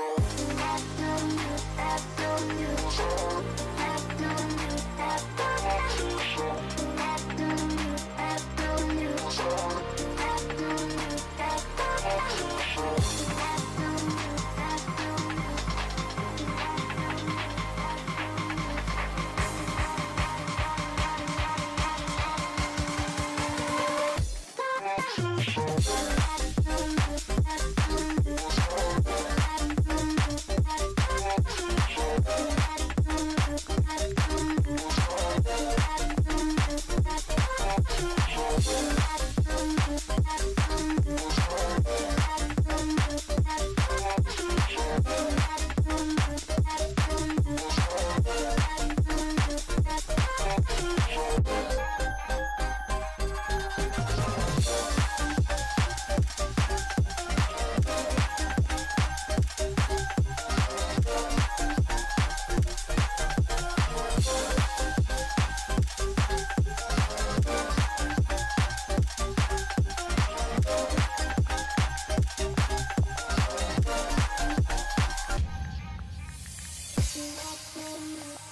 I Thank you. Thank you.